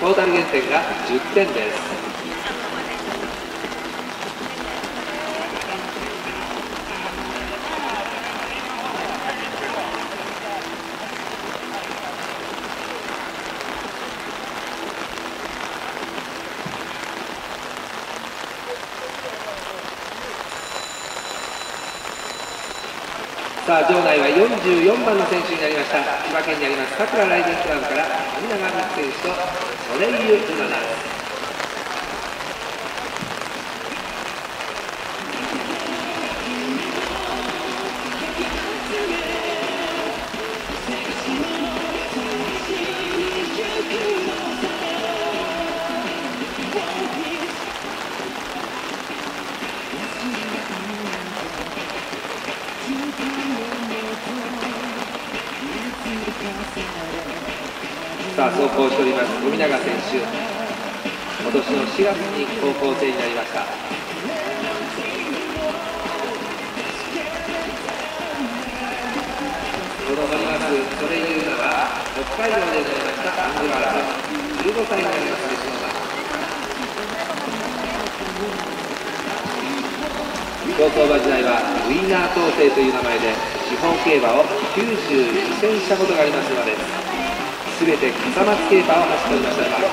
トータル減点が10点です。さあ場内は44番の選手になりました。千葉県にあります桜ライジンクラブから富永美選手とソレイユ・ルナナですさあ走行しております富永選手。今年の4月に高校生になりました。この乗りますそれいうのは北海道で生まれましたアングララ15歳になりましたでしょうか。高校馬時代はウィーナー統制という名前で地方競馬を92戦したことがあります馬ですべて笠松競馬を走っておりました。が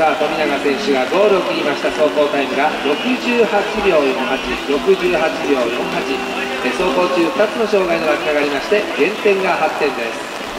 さあ富永選手がゴールを切りました。走行タイムが68秒48、68秒48走行中2つの障害の落下がありまして減点が8点です